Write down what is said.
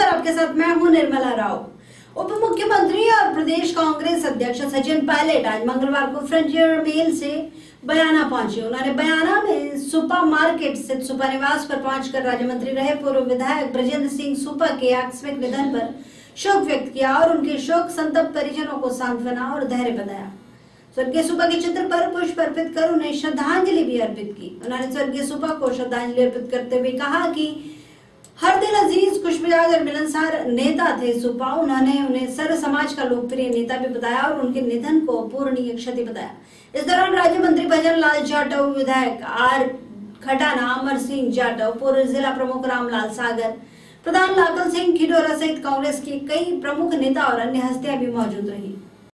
आपके साथ मैं हूँ निर्मला राव। उप मुख्यमंत्री और प्रदेश कांग्रेस अध्यक्ष सचिन पायलट आज मंगलवार को फ्रंटियर मेल से बयाना पहुँचे। उन्होंने बयाना में सुपा मार्केट स्थित सुपा निवास पर पहुंचकर राज्य मंत्री रहे। पूर्व विधायक ब्रजेंद्र सिंह सुपा के आकस्मिक निधन पर शोक व्यक्त किया और उनके शोक संतप्त परिजनों को सांत्वना और धैर्य बताया स्वर्गीय सुपा के चित्र पर पुष्प अर्पित कर उन्हें श्रद्धांजलि भी अर्पित की। उन्होंने स्वर्गीय सुपा को श्रद्धांजलि अर्पित करते हुए कहा कि हर दिल अज़ीज़, खुशमिजाज और मिलनसार नेता थे सुपा उन्होंने उन्हें सर्व समाज का लोकप्रिय नेता भी बताया और उनके निधन को पूर्णीय क्षति बताया। इस दौरान राज्य मंत्री भजन लाल जाटव, विधायक आर खटाना अमर सिंह जाटव, पूर्व जिला प्रमुख रामलाल सागर, प्रधान लाखन सिंह, खिडोरा सहित कांग्रेस के कई प्रमुख नेता और अन्य हस्तियाँ भी मौजूद रही।